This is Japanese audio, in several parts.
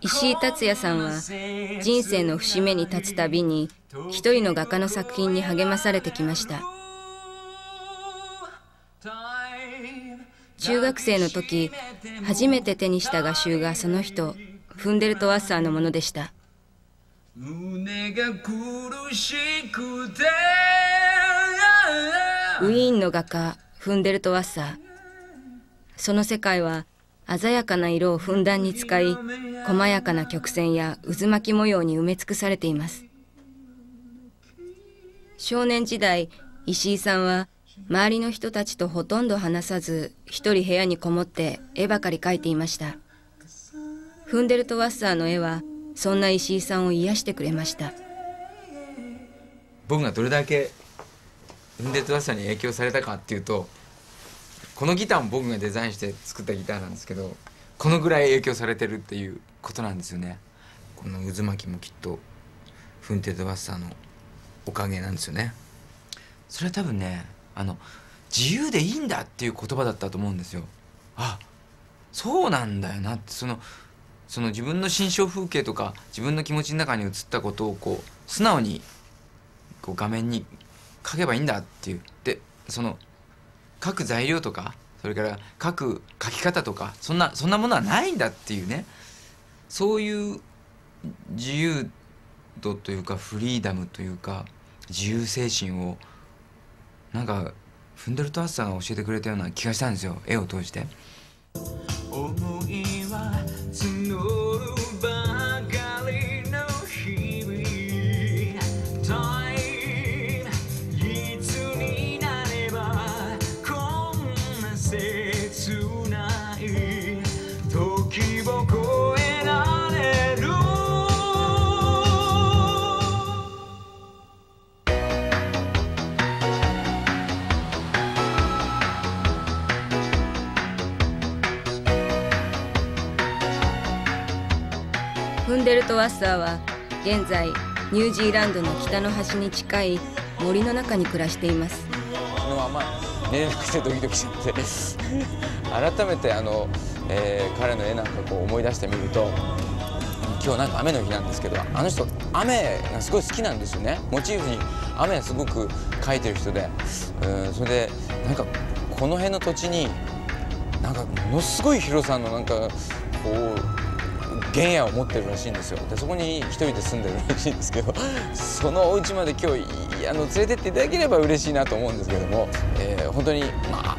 石井達也さんは人生の節目に立つたびに一人の画家の作品に励まされてきました。中学生の時初めて手にした画集がその人フンデルト・ワッサーのものでした。胸が苦しくてウィーンの画家フンデルト・ワッサーその世界は鮮やかな色をふんだんに使い細やかな曲線や渦巻き模様に埋め尽くされています。少年時代石井さんは周りの人たちとほとんど話さず一人部屋にこもって絵ばかり描いていました。フンデルト・ワッサーの絵はそんな石井さんを癒してくれました。僕がどれだけフンデルト・ワッサーに影響されたかっていうとこのギターも僕がデザインして作ったギターなんですけどこのぐらい影響されてるっていうことなんですよね。この渦巻きもきっとフンデルト・ワッサーのおかげなんですよね。それは多分ねあの自由でいいんだっていう言葉だったと思うんですよ。あそうなんだよなってそのその自分の心象風景とか自分の気持ちの中に映ったことをこう素直にこう画面に書けばいいんだっていう。でその書く材料とかそれから書く書き方とかそんなそんなものはないんだっていうねそういう自由度というかフリーダムというか自由精神をなんかフンデルト・アッサーが教えてくれたような気がしたんですよ絵を通して。思いト・ワッサーは現在ニュージーランドの北の端に近い森の中に暮らしています。のまま寝れなくてドキドキしちゃって。改めてあの、えー彼の絵なんかこう思い出してみると今日なんか雨の日なんですけどあの人雨がすごい好きなんですよね。モチーフに雨すごく描いてる人で。うんそれでなんかこの辺の土地になんかものすごい広さのなんかこう原野を持ってるらしいんですよ。でそこに一人で住んでるらしいんですけど そのお家まで今日あの連れてっていただければ嬉しいなと思うんですけども、えー本当にまあ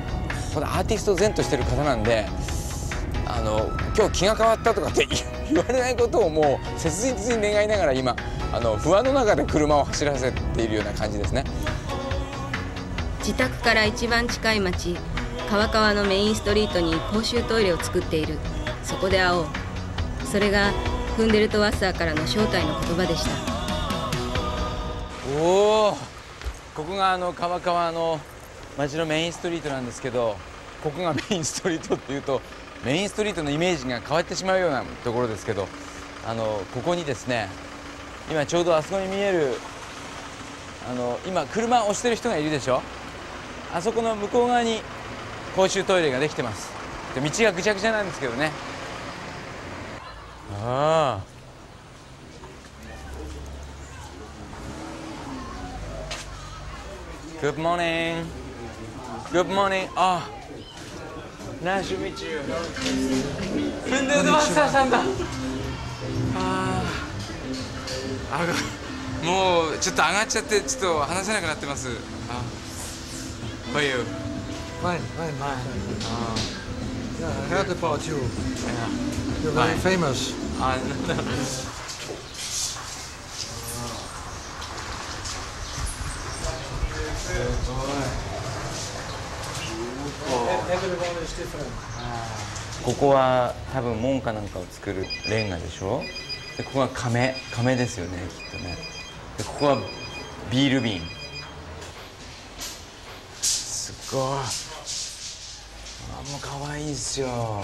これアーティスト前としてる方なんであの今日気が変わったとかって 言われないことをもう切実に願いながら今あの不安の中で車を走らせているような感じですね。自宅から一番近い町川川のメインストリートに公衆トイレを作っている。そこで会おう。それがフンデルト・ワッサーからの招待の言葉でした。おおここがあの川川の町のメインストリートなんですけどここがメインストリートっていうとメインストリートのイメージが変わってしまうようなところですけどあのここにですね今ちょうどあそこに見えるあの今車を押してる人がいるでしょ？あそこの向こう側に公衆トイレができてます。道がぐちゃぐちゃなんですけどね。ああ Good morning. Good morning. あ、ナイス meet you. フンデルトマスターさんだ。あーあがもうちょっと上がっちゃってちょっと話せなくなってます。あ、How are you? Fine, fine, fine. Ah. Yeah, I heard about you. Yeah. You're very. あ、ここは多分門かなんかを作るレンガでしょでここは亀亀ですよねきっとねでここはビール瓶すごいあもう可愛いですよ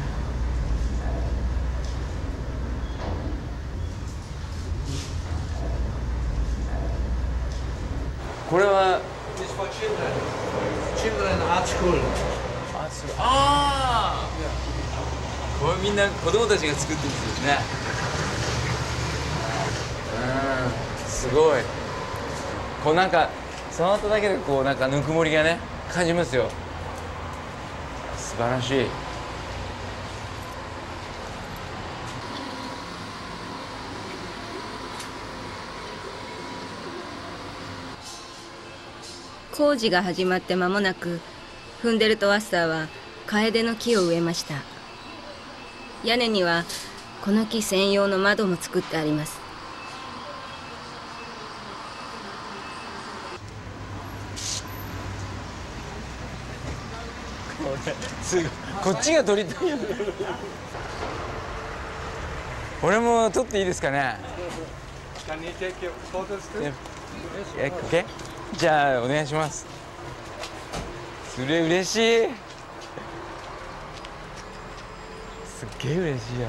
これは？It's for children. Children art school. あすごいああこれみんな子供たちが作ってるんですよね。うんすごい。こうなんか触っただけでこうなんかぬくもりがね感じますよ。素晴らしい工事が始まって間もなくフンデルト・ワッサーはカエデの木を植えました。屋根にはこの木専用の窓も作ってあります。すごい。こっちが撮りたい。俺も撮っていいですかね。Can you take your photos too? え OK? じゃあお願いします。それ嬉しい。すっげえ嬉しいや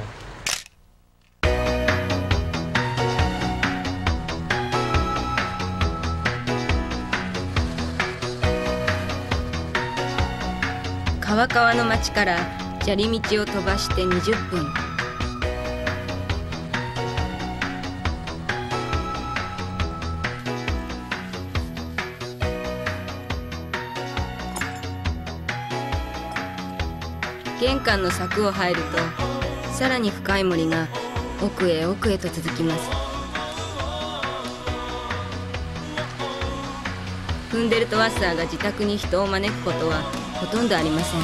川川の町から砂利道を飛ばして20分。玄関の柵を入るとさらに深い森が奥へ奥へと続きます。フンデルト・ワッサーが自宅に人を招くことはほとんどありませ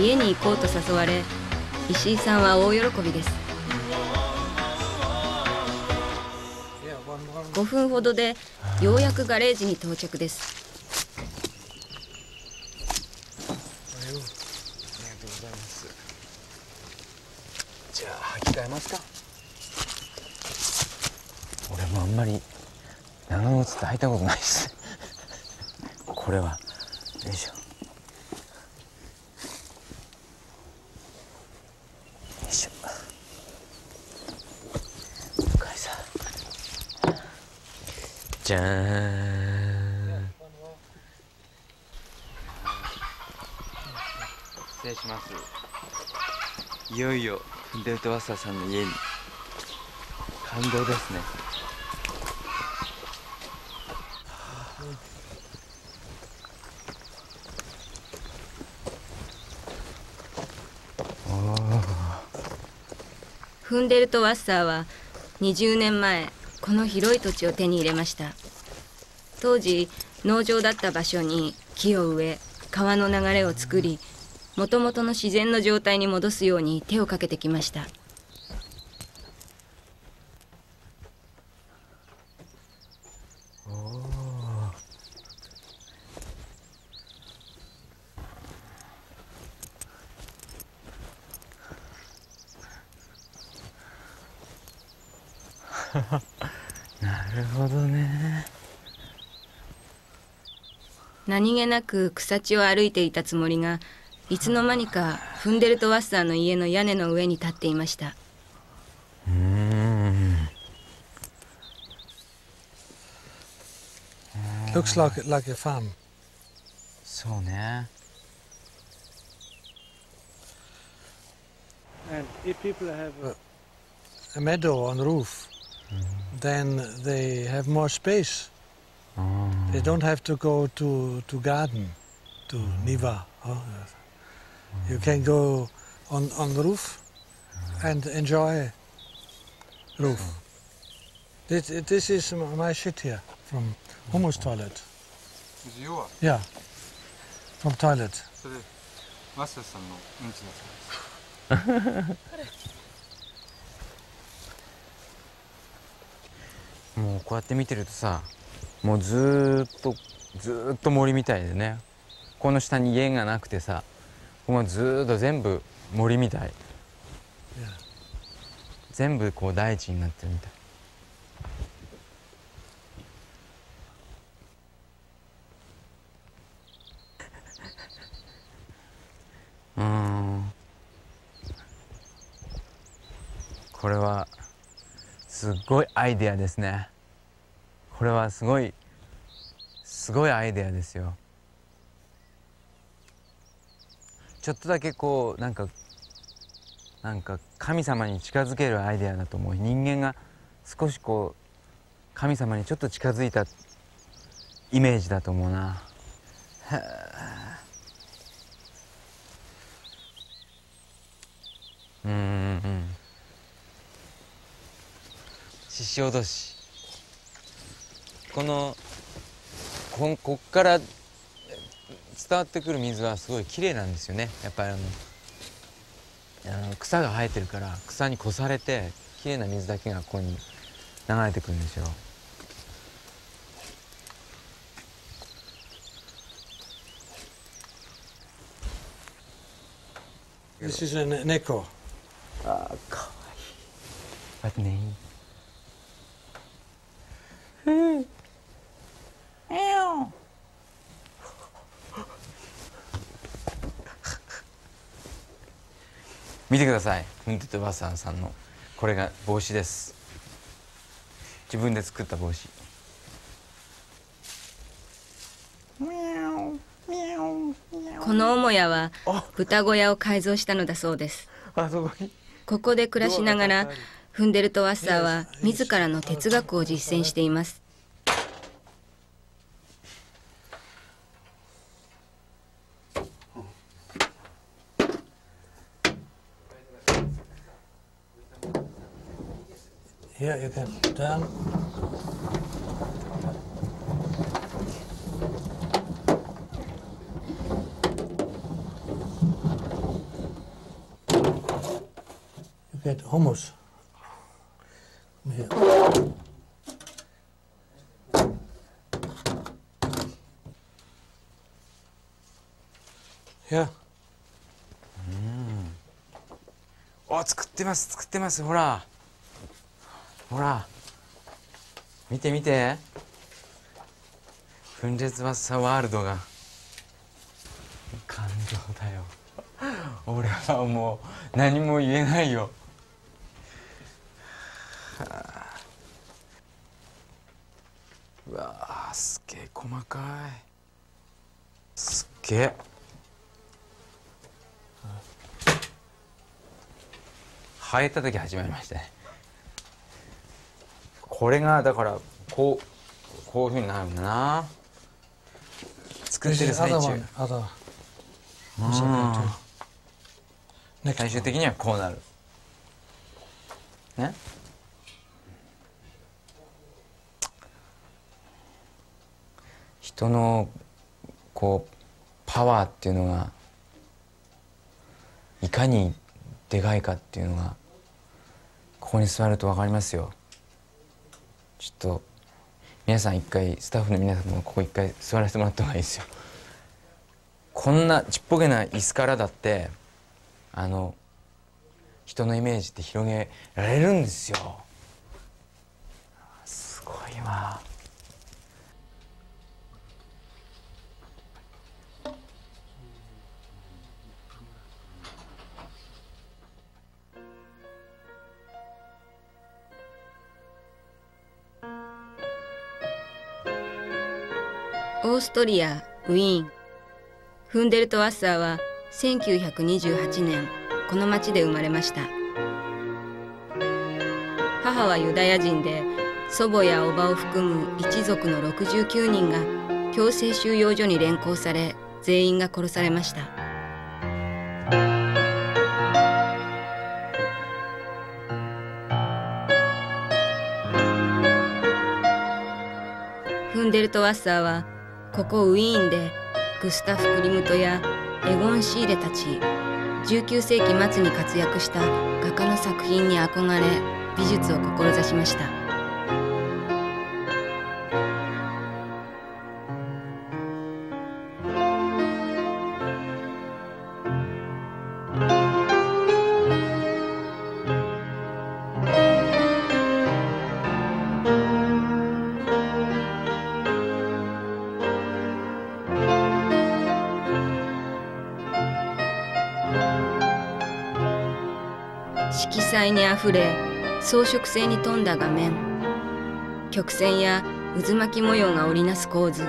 ん。家に行こうと誘われ石井さんは大喜びです。Yeah, one more. 5分ほどでようやくガレージに到着ですありがとうございますじゃあ履き替えますか俺もあんまり長靴って履いたことないです。これは。よいしょ。よいしょ。深いさじゃーん。失礼します。いよいよデルト・ワッサーさんの家に。感動ですね。フンデルト・ワッサーは20年前この広い土地を手に入れました。当時農場だった場所に木を植え川の流れを作りもともとの自然の状態に戻すように手をかけてきました。なるほどね。何気なく草地を歩いていたつもりがいつの間にかフンデルト・ワッサーの家の屋根の上に立っていました。うーん。Looks like, like a farm. そうね。And if people have a, a meadow on the then they have more space. Oh. They don't have to go to, to garden, to. Niva. Oh. You can go on, on the roof and enjoy roof. This, this is my shit here from Hummus toilet. Is yours. Yeah, from toilet. What is もうこうやって見てるとさもうずっとずっと森みたいでね。この下に家がなくてさここずっと全部森みたい。全部こう大地になってるみたい。うん。これはすごいアイデアですね。これはすごいすごいアイデアですよ。ちょっとだけこうなんかなんか神様に近づけるアイデアだと思う。人間が少しこう神様にちょっと近づいたイメージだと思うなへえうんうんうん獅子おどしこのこんこっから伝わってくる水はすごい綺麗なんですよねやっぱりあのあの草が生えてるから草に越されて綺麗な水だけがここに流れてくるんですよ This is an neko. ああかわいい What name? 見てください。フンテトバサンさんのこれが帽子です。自分で作った帽子。この母屋は豚小屋を改造したのだそうです。ここで暮らしながらフンデルト・ワッサーは自らの哲学を実践しています。Here you can turn. You get hummus. Here. Yeah. あ作ってます作ってますほらほら見て見て。分裂バッサワールドが。感動だよ。俺はもう何も言えないよ。はあうわあすげえ細かい。すげえ生えた時始まりましたね。これがだからこうこういうふうになるんだな。作ってる最中。最終.的にはこうなる。ね？人のこうパワーっていうのがいかにでかいかっていうのがここに座ると分かりますよと皆さん一回スタッフの皆さんもここ一回座らせてもらった方がいいですよ。こんなちっぽけな椅子からだってあの人のイメージって広げられるんですよ。ーストリア・ウィーン。フンデルト・ワッサーは1928年この町で生まれました。母はユダヤ人で祖母や叔母を含む一族の69人が強制収容所に連行され全員が殺されました。フンデルト・ワッサーはここウィーンでグスタフ・クリムトやエゴン・シーレたち19世紀末に活躍した画家の作品に憧れ美術を志しました。彩にあふれ装飾性に富んだ画面。曲線や渦巻き模様が織りなす構図。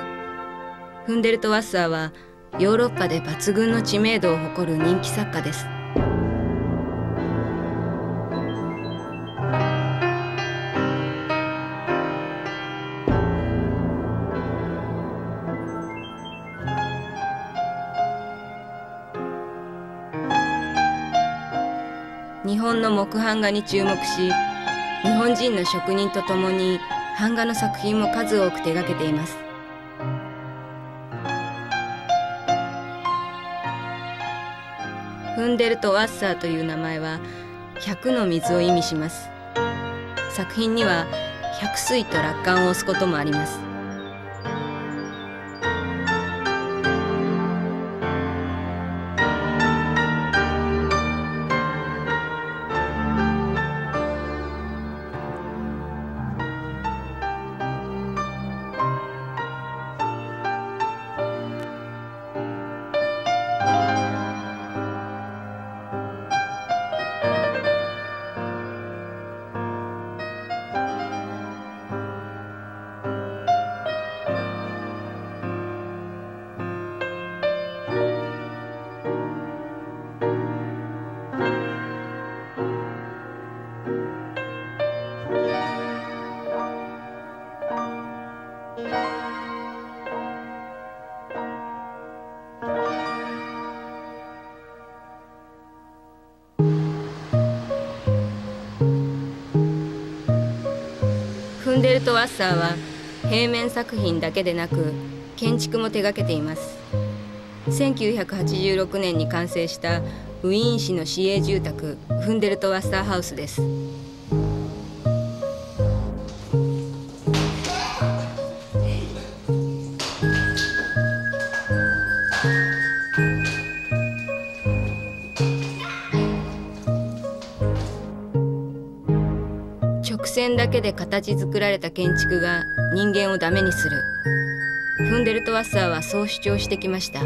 フンデルト・ワッサーはヨーロッパで抜群の知名度を誇る人気作家です。版画に注目し日本人の職人と共に版画の作品も数多く手がけています。フンデルト・ワッサーという名前は100の水を意味します。作品には百水と楽観を押すこともあります。ト・ワッサーは平面作品だけでなく建築も手掛けています。1986年に完成したウィーン市の市営住宅フンデルト・ワッサーハウスです。だけで形作られた建築が人間をダメにする。フンデルト・ワッサーはそう主張してきました。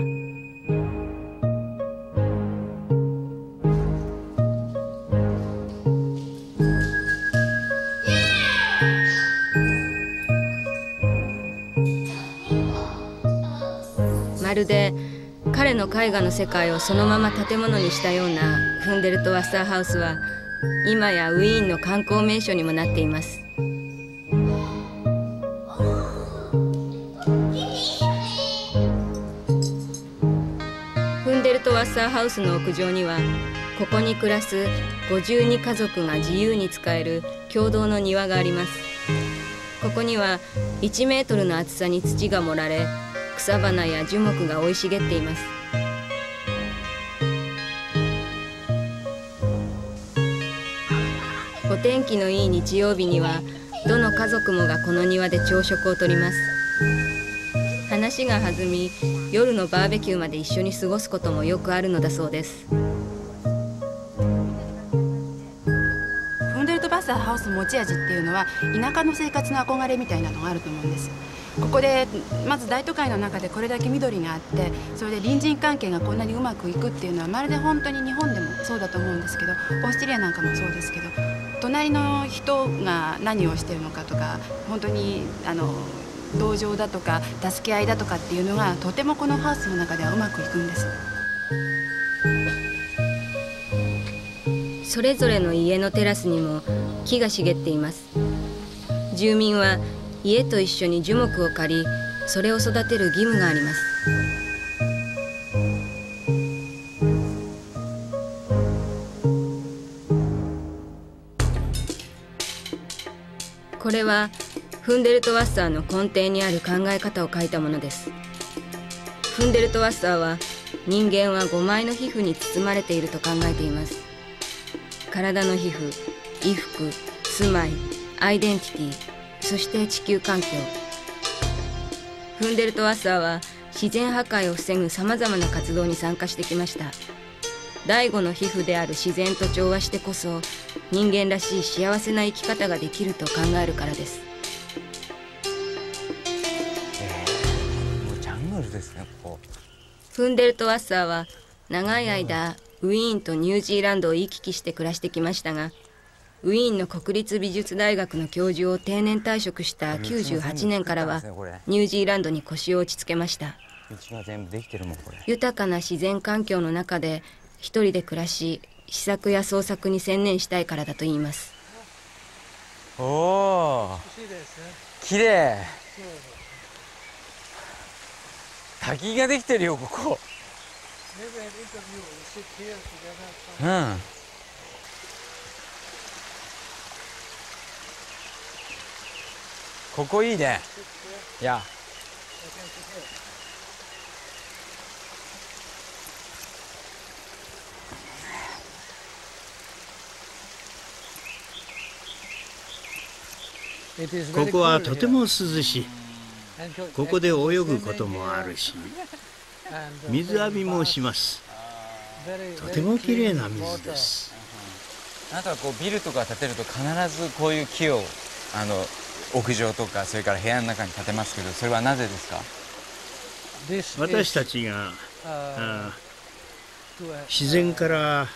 まるで彼の絵画の世界をそのまま建物にしたようなフンデルト・ワッサーハウスは今やウィーンの観光名所にもなっています。フンデルト・ワッサーハウスの屋上にはここに暮らす52家族が自由に使える共同の庭があります。ここには1メートルの厚さに土が盛られ草花や樹木が生い茂っています。お天気のいい日曜日にはどの家族もがこの庭で朝食をとります。話が弾み夜のバーベキューまで一緒に過ごすこともよくあるのだそうです。フンデルトバッサーハウス持ち味っていうのは田舎の生活の憧れみたいなのがあると思うんです。ここでまず大都会の中でこれだけ緑があってそれで隣人関係がこんなにうまくいくっていうのはまるで本当に日本でもそうだと思うんですけどオーストリアなんかもそうですけど隣の人が何をしてるのかとか本当にあの同情だとか助け合いだとかっていうのがとてもこのハウスの中ではうまくいくんです。それぞれの家のテラスにも木が茂っています。住民は家と一緒に樹木を借りそれを育てる義務があります。これはフンデルト・ワッサーの根底にある考え方を書いたものです。フンデルト・ワッサーは人間は5枚の皮膚に包まれていると考えています。体の皮膚衣服住まいアイデンティティそして地球環境。フンデルト・ワッサーは自然破壊を防ぐさまざまな活動に参加してきました。第五の皮膚である自然と調和してこそ人間らしい幸せな生き方ができると考えるからです。もうジャングルですねここフンデルト・ワッサーは長い間ウィーンとニュージーランドを行き来して暮らしてきましたがウィーンの国立美術大学の教授を定年退職した98年からはニュージーランドに腰を落ち着けました。豊かな自然環境の中で一人で暮らし試作や創作に専念したいからだと言います。おお綺麗。滝ができてるよここ。うん。ここいいね。いや。ここはとて.も涼しいここで泳ぐこともあるし uh, 水浴びもしますとても綺麗な clean 水.ですあなたはこうビルとか建てると必ずこういう木をあの屋上とかそれから部屋の中に建てますけどそれはなぜですか？私たちが uh, uh, 自然から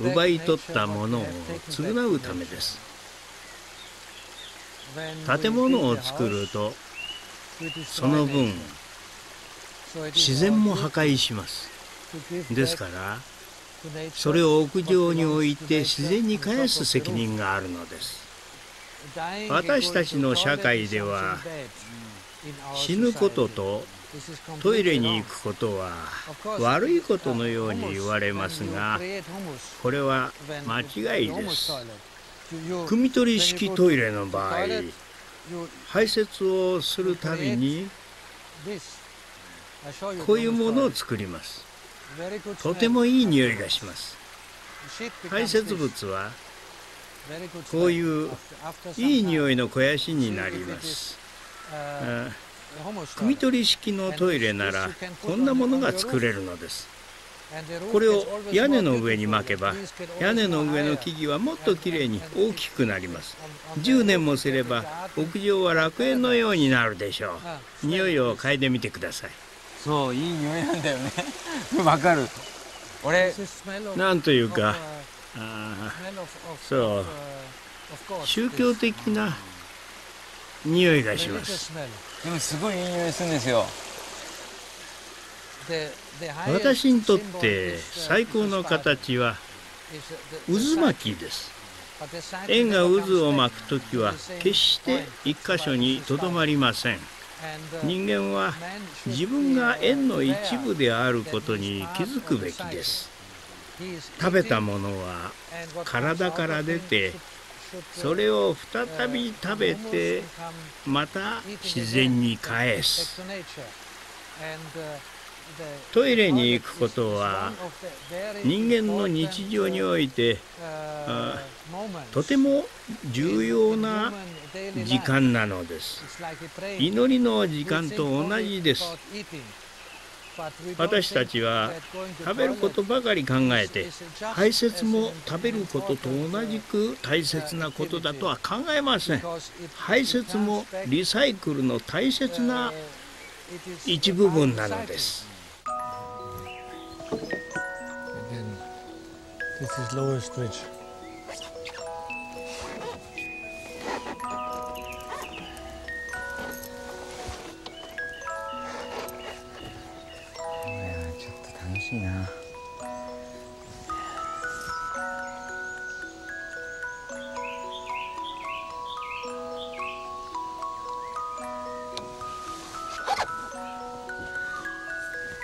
奪い取ったものを償うため.です建物を作るとその分自然も破壊します。ですからそれを屋上に置いて自然に返す責任があるのです。私たちの社会では死ぬこととトイレに行くことは悪いことのように言われますがこれは間違いです。汲み取り式トイレの場合排泄をするたびにこういうものを作ります。とてもいい匂いがします。排泄物はこういういい匂いの肥やしになります。汲み取り式のトイレならこんなものが作れるのです。これを屋根の上に巻けば屋根の上の木々はもっときれいに大きくなります。10年もすれば屋上は楽園のようになるでしょう。匂いを嗅いでみてください。そういい匂いなんだよね。わかる。俺なんというかああそう。宗教的な匂いがします。でもすごいいい匂いするんですよ。で私にとって最高の形は渦巻きです。円が渦を巻く時は決して一箇所にとどまりません。人間は自分が円の一部であることに気づくべきです。食べたものは体から出てそれを再び食べてまた自然に返す。トイレに行くことは人間の日常においてとても重要な時間なのです。祈りの時間と同じです。私たちは食べることばかり考えて排泄も食べることと同じく大切なことだとは考えません。排泄もリサイクルの大切な一部分なのです。Again, This is lowest bridge.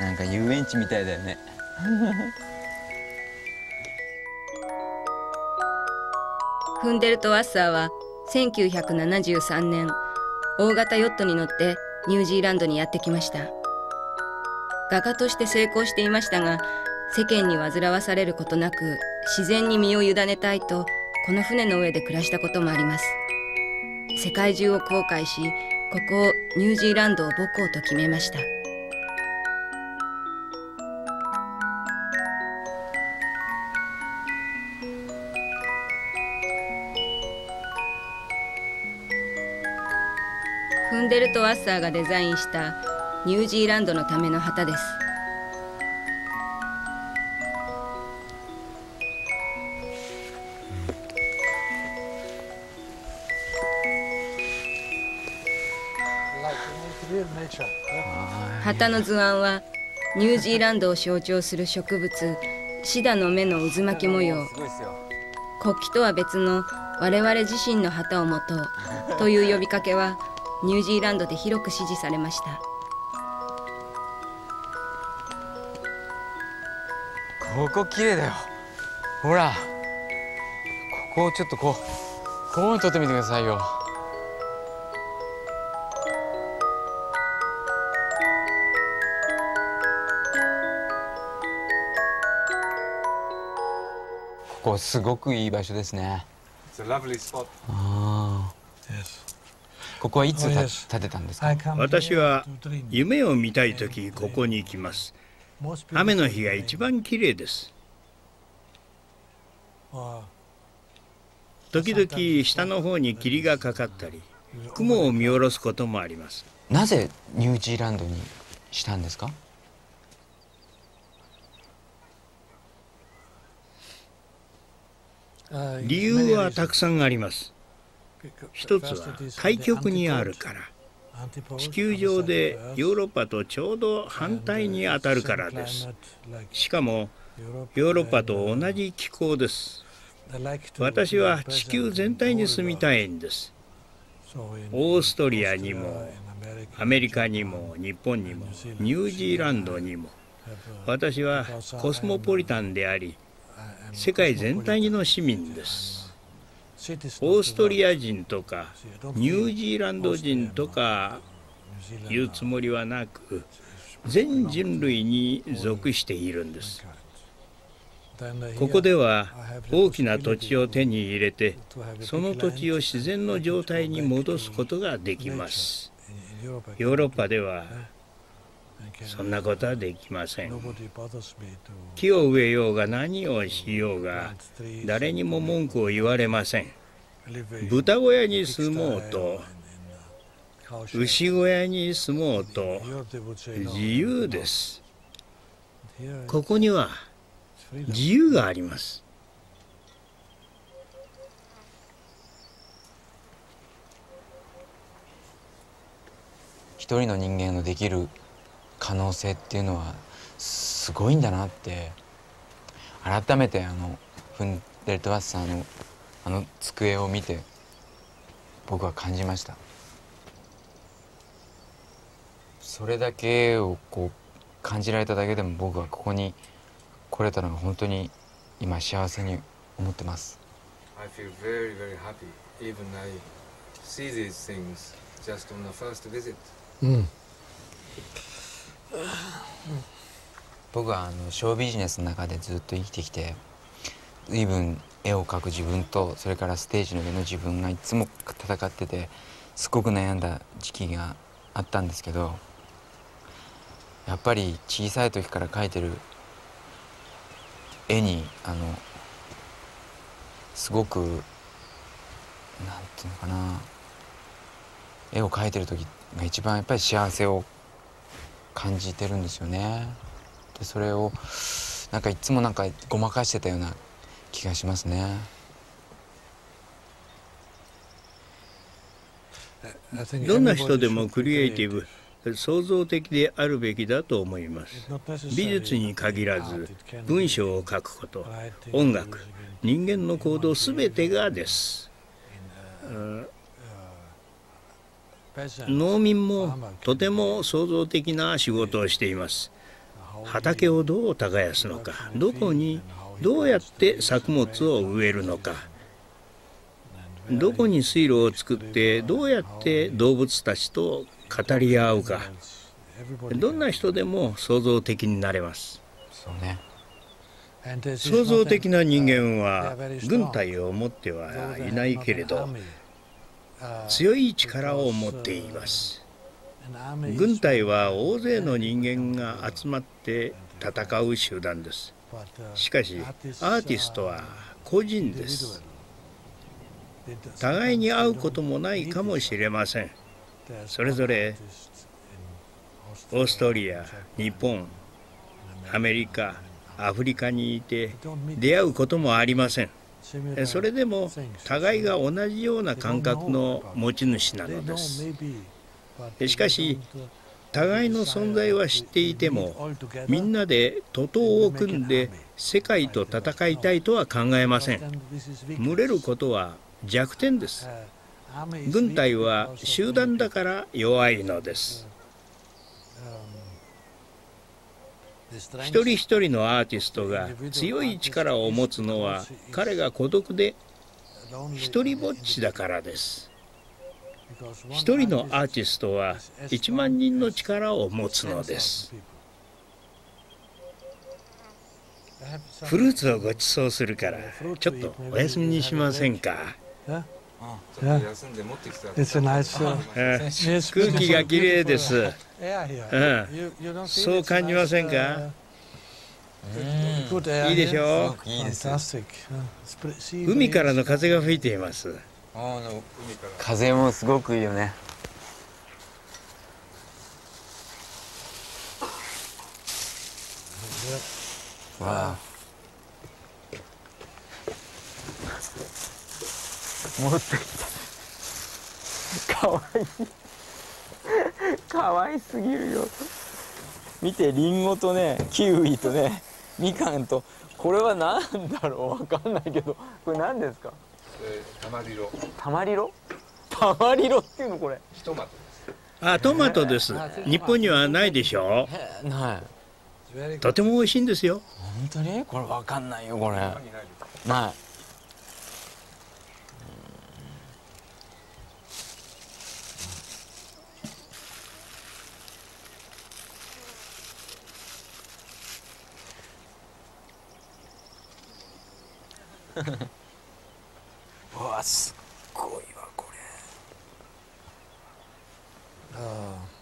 なんか遊園地みたいだよね フンデルト・ワッサーは1973年大型ヨットに乗ってニュージーランドにやってきました。画家として成功していましたが世間に煩わされることなく自然に身を委ねたいとこの船の上で暮らしたこともあります。世界中を航海しここをニュージーランドを母港と決めました。ッサーがデザインしたニュージーランドのための旗です。旗の図案はニュージーランドを象徴する植物シダの目の渦巻き模様。国旗とは別の我々自身の旗を持とう。という呼びかけはニュージーランドで広く支持されました。ここ綺麗だよ。ほら。ここをちょっとこうこう撮ってみてくださいよ。ここすごくいい場所ですね。It's a lovely spot. ここはいつ Oh. 建てたんですか？私は.夢を見たい時ここに行きます。雨の日が一番綺麗です。時々下の方に霧がかかったり雲を見下ろすこともあります。なぜニュージーランドにしたんですか？Uh, 理由はたくさんあります一つは開局にあるから。地球上でヨーロッパとちょうど反対に当たるからです。しかもヨーロッパと同じ気候です。私は地球全体に住みたいんです。オーストリアにもアメリカにも日本にもニュージーランドにも。私はコスモポリタンであり世界全体の市民です。オーストリア人とかニュージーランド人とか言うつもりはなく全人類に属しているんです。ここでは大きな土地を手に入れてその土地を自然の状態に戻すことができます。ヨーロッパではそんなことはできません。木を植えようが何をしようが誰にも文句を言われません。豚小屋に住もうと牛小屋に住もうと自由です。ここには自由があります。一人の人間のできる可能性っていうのはすごいんだなって改めてあのフンデルトワッサーのあの机を見て僕は感じましたそれだけをこう感じられただけでも僕はここに来れたのが本当に今幸せに思ってます I feel very, very happy. Even I see these things just on the first visit. 僕はあのショービジネスの中でずっと生きてきて随分絵を描く自分とそれからステージの上の自分がいつも戦っててすごく悩んだ時期があったんですけどやっぱり小さい時から描いてる絵にあのすごくなんていうのかな絵を描いてる時が一番やっぱり幸せを感じてるんですよね。でそれをなんかいつもなんかごまかしてたような気がしますね。どんな人でもクリエイティブ創造的であるべきだと思います美術に限らず文章を書くこと音楽人間の行動全てがです農民もとても創造的な仕事をしています畑をどう耕すのかどこにどうやって作物を植えるのかどこに水路を作ってどうやって動物たちと語り合うかどんな人でも創造的になれます。創造的な人間は軍隊を持ってはいないけれど強い力を持っています。軍隊は大勢の人間が集まって戦う集団です。しかしアーティストは個人です。互いに会うこともないかもしれません。それぞれオーストリア日本アメリカアフリカにいて出会うこともありません。それでも互いが同じような感覚の持ち主なのです。しかし互いの存在は知っていてもみんなで徒党を組んで世界と戦いたいとは考えません。群れることは弱点です。軍隊は集団だから弱いのです。一人一人のアーティストが強い力を持つのは彼が孤独で一人ぼっちだからです。一人のアーティストは1万人の力を持つのです。フルーツをごちそうするからちょっとお休みにしませんか？uh, 空気がきれいですうんそう感じませんかいいでしょう海からの風が吹いています風もすごくいいよねわあもってきたかわいい かわいすぎるよ。見てリンゴとねキウイとねみかんとこれは何だろう？わかんないけど。これ何ですか？たまりろたまりろたまりろっていうの？これ。ひとまとあトマトです。日本にはないでしょ？ない。とても美味しいんですよ。本当に？これわかんないよこれ。ない うわすっごいわこれ。ああ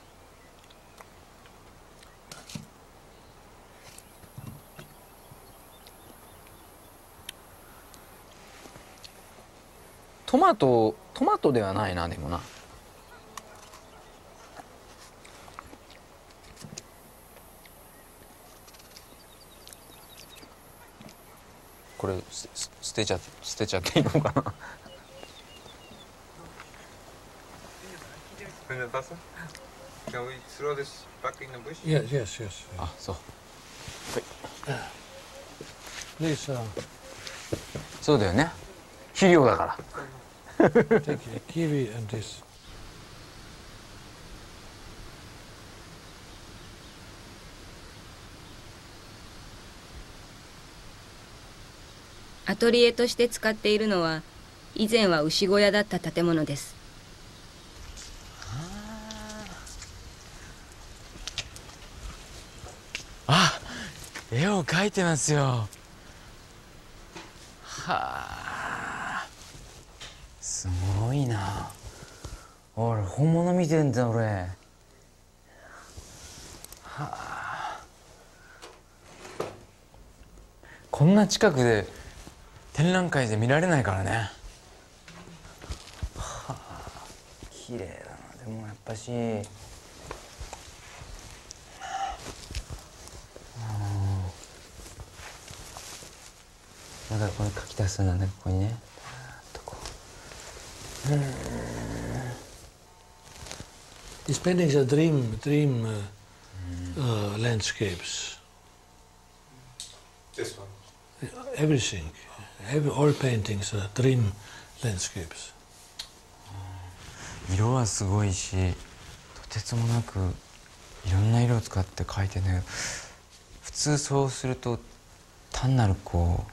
トマトトマトではないなでもな。これ捨てちゃ捨てちゃっていいのかな Can we throw this back in the bush? Yes, yes, yes. あそう Please uh, そうだよね肥料だから take the kiwi and this. アトリエとして使っているのは以前は牛小屋だった建物です。あ絵を描いてますよ。はあ。すごいな。俺本物見てんだ俺。はあ。こんな近くで展覧会で見られないからねはあ綺麗だなでもやっぱしなんかここに書き足すんだねここにねとこ These paintings are dream, dream uh, uh, landscapes. This one. Everything, every, all paintings dream landscapes. 色はすごいしとてつもなくいろんな色を使って描いてね普通そうすると単なるこう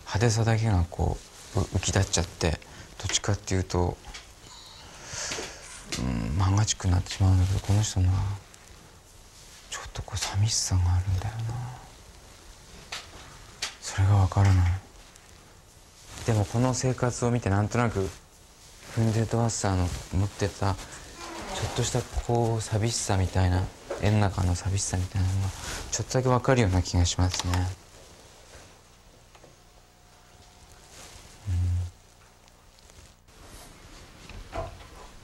派手さだけがこう浮き立っちゃってどっちかっていうと、うん、漫画チックになってしまうんだけどこの人のはちょっとこう寂しさがあるんだよなそれがわからないでもこの生活を見てなんとなくフンデルト・ワッサーの持ってたちょっとしたこう寂しさみたいな絵の中の寂しさみたいなのがちょっとだけわかるような気がしますね。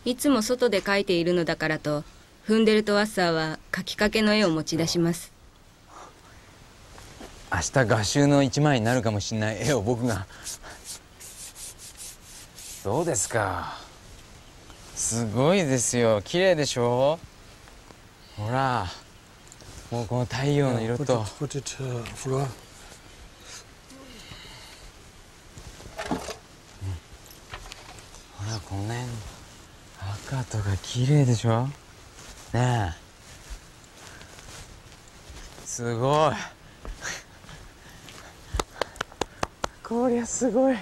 いつも外で描いているのだからとフンデルト・ワッサーは描きかけの絵を持ち出します。明日画集の一枚になるかもしれない。絵を僕がどうですか？すごいですよ。綺麗でしょ？ほら。もうこの太陽の色 Put と it, put it uh, floor. ほら。この辺。赤とか綺麗でしょ？ねえ。すごい。こりゃすごい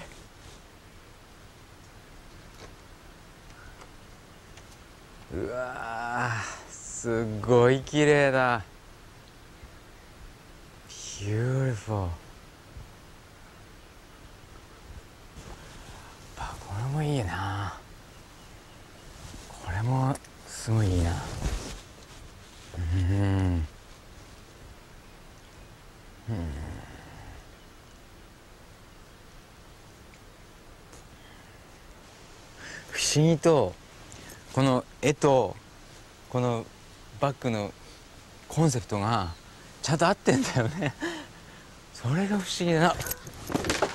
うわすごい綺麗だ。Beautiful あこれもいいな。これもすごいいいな。うん。不思議とこの絵とこのバッグのコンセプトがちゃんと合ってんだよね。それが不思議だな。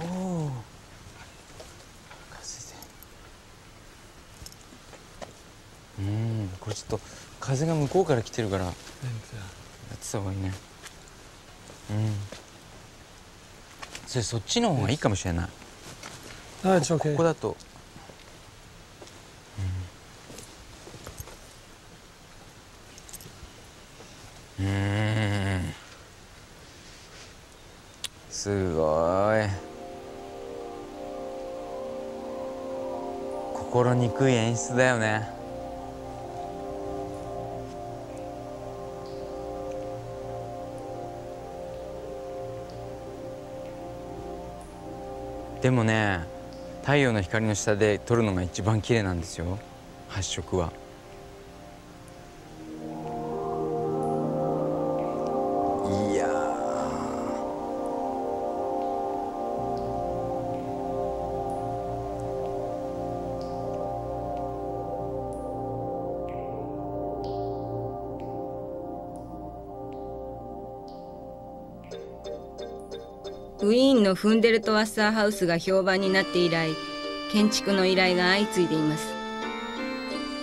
おおうんこれちょっと風が向こうから来てるから。や uh, ってた方がいいね。うん。それそっちの方がいいかもしれない。こ.こだと、うん、うーんすごい心にくい演出だよね。でもね太陽の光の下で撮るのが一番綺麗なんですよ。発色は。フンデルトワッサーハウスが評判になって以来建築の依頼が相次いでいます。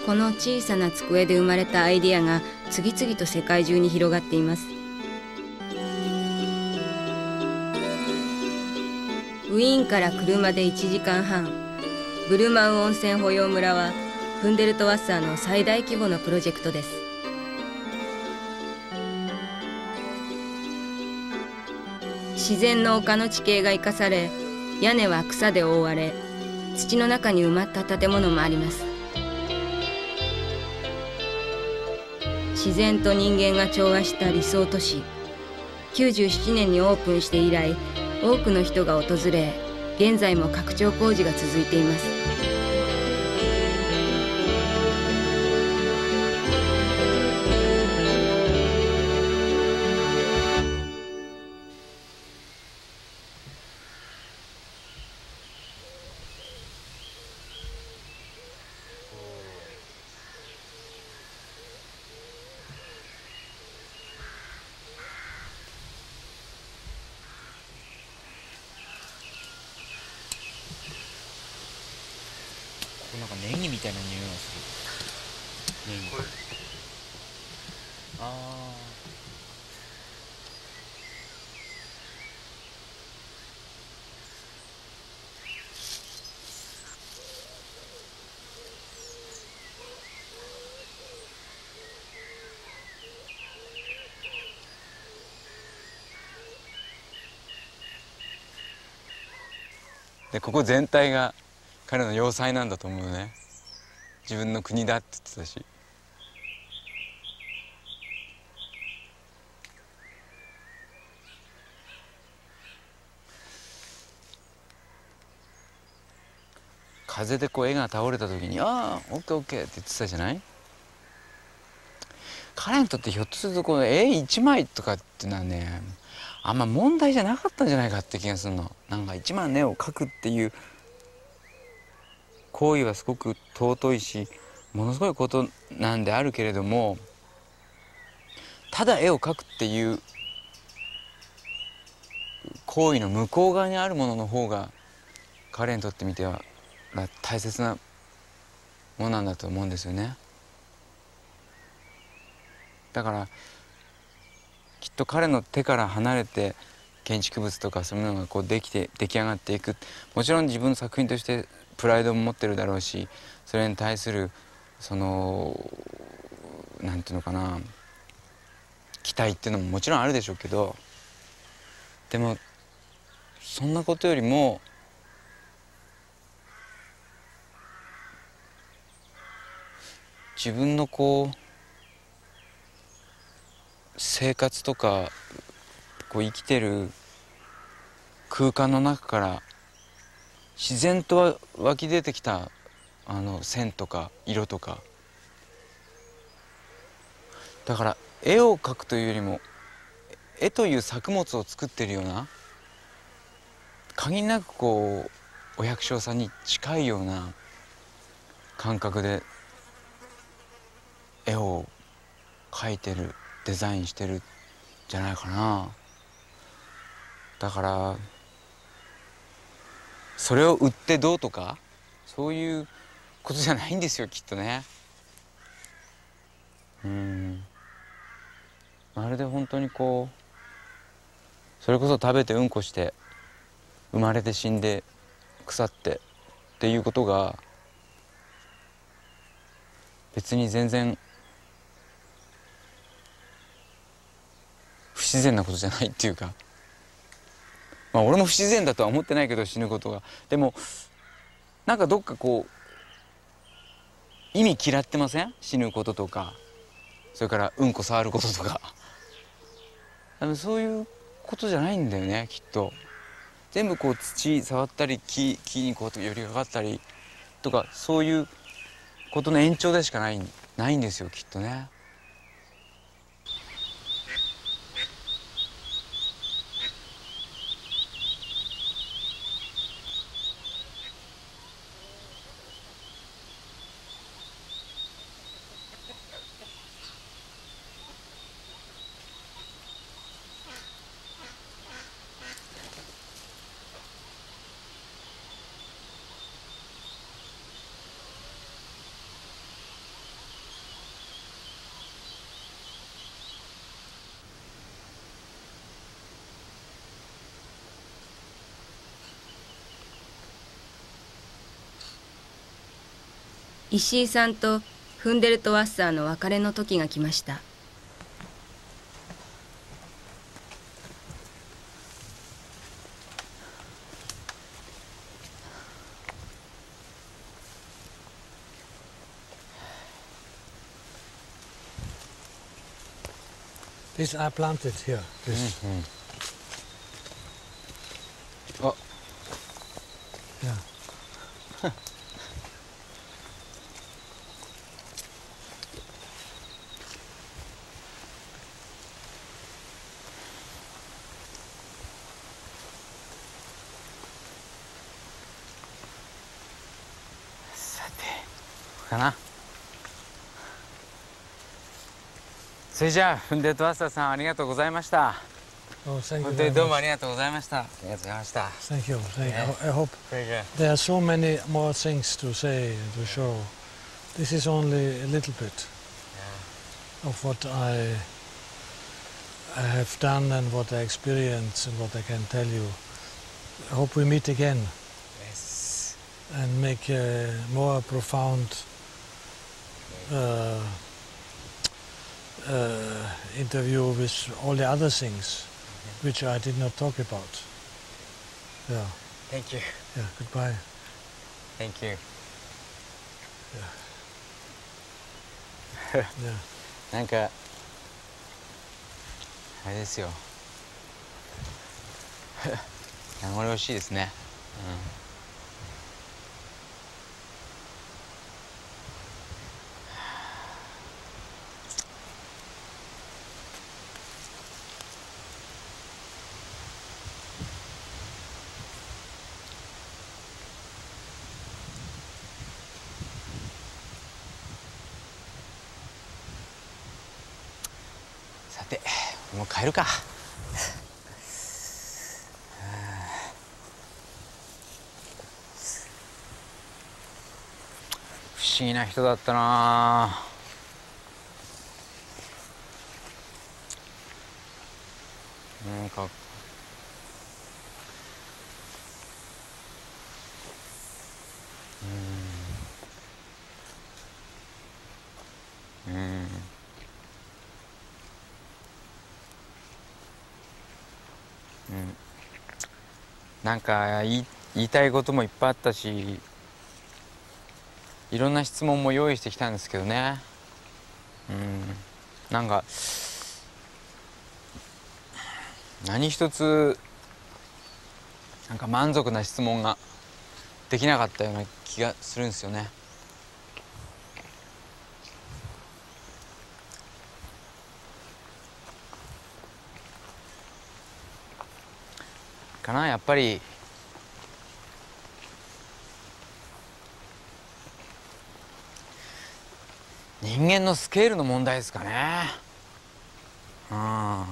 この小さな机で生まれたアイディアが次々と世界中に広がっています。ウィーンから車で1時間半ブルマウ温泉保養村はフンデルトワッサーの最大規模のプロジェクトです。自然の丘の地形が生かされ屋根は草で覆われ土の中に埋まった建物もあります。自然と人間が調和した理想都市。97年にオープンして以来多くの人が訪れ現在も拡張工事が続いています。でここ全体が彼の要塞なんだと思うね。自分の国だって言ってたし。風でこう絵が倒れた時に「ああオッケーオッケー」って言ってたじゃない？彼にとってひょっとするとこの絵一枚とかっていうのはねあんま問題じゃなかったんじゃないかって気がするの。なんか一枚の絵を描くっていう行為はすごく尊いしものすごいことなんであるけれどもただ絵を描くっていう行為の向こう側にあるものの方が彼にとってみては大切なものなんだと思うんですよね。だからきっと彼の手から離れて建築物とかそういうのがこうできて出来上がっていく。もちろん自分の作品としてプライドも持ってるだろうしそれに対するそのなんていうのかな期待っていうのももちろんあるでしょうけどでもそんなことよりも自分のこう生活とかこう生きてる空間の中から自然と湧き出てきたあの線とか色とか。だから絵を描くというよりも絵という作物を作ってるような限りなくこうお百姓さんに近いような感覚で絵を描いてる。デザインしてるじゃないかな。だからそれを売ってどうとかそういうことじゃないんですよきっとね。うん。まるで本当にこうそれこそ食べてうんこして生まれて死んで腐ってっていうことが別に全然不自然なことじゃないっていうか。まあ俺も不自然だとは思ってないけど死ぬことがでもなんかどっかこう意味嫌ってません？死ぬこととか。それからうんこ触ることとか。あのそういうことじゃないんだよねきっと。全部こう土触ったり木木にこう寄りかかったりとかそういうことの延長でしかないないんですよきっとね。石井さんとフンデルト・ワッサーの別れの時が来ました「These are planted here. This. あ Yeah. さてかなそれじゃあフンデートワッサーさんありがとうございました Oh, thank you 本当にどうもあ.りがとうございましたありがとうございました Thank you. Thank you. I, hope there are so many more things to say to show. This is only a little bit of what I I have done and what I experienced and what I can tell you. I hope we meet again Yes. and make a more profound uh, uh, interview with all the other things which I did not talk about. Yeah, Thank you. yeah, goodbye. Thank you. Yeah. なんかあれですよ名残惜しいですね、うん、 帰るか。不思議な人だったな。なんかうんうん。うん。なんか言いたいこともいっぱいあったしいろんな質問も用意してきたんですけどねうんなんか何一つなんか満足な質問ができなかったような気がするんですよね。かなやっぱり。人間のスケールの問題ですかね。うん。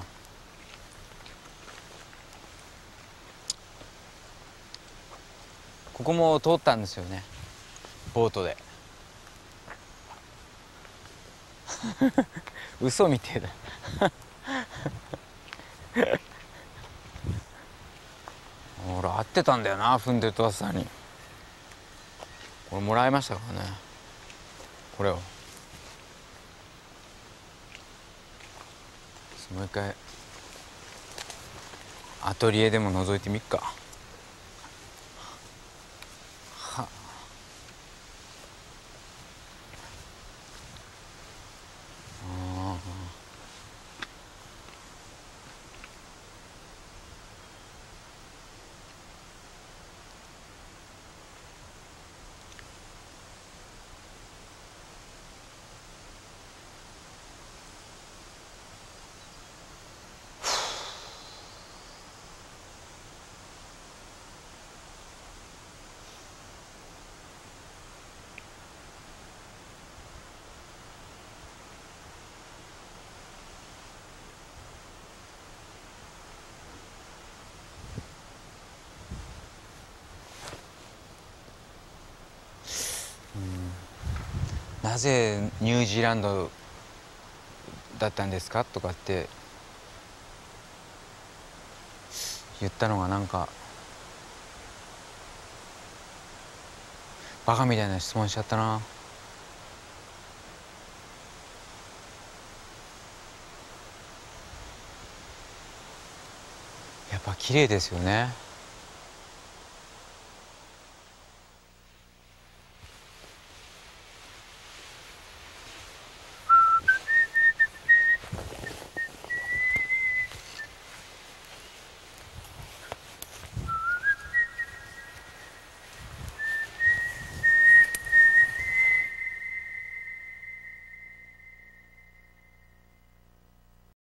ここも通ったんですよね。ボートで。嘘みてえだ俺合ってたんだよな踏んでるとわさんに。これもらいましたからね。これを。もう一回アトリエでも覗いてみっか。なぜニュージーランドだったんですか？とかって言ったのがなんかバカみたいな質問しちゃったな。やっぱ綺麗ですよね。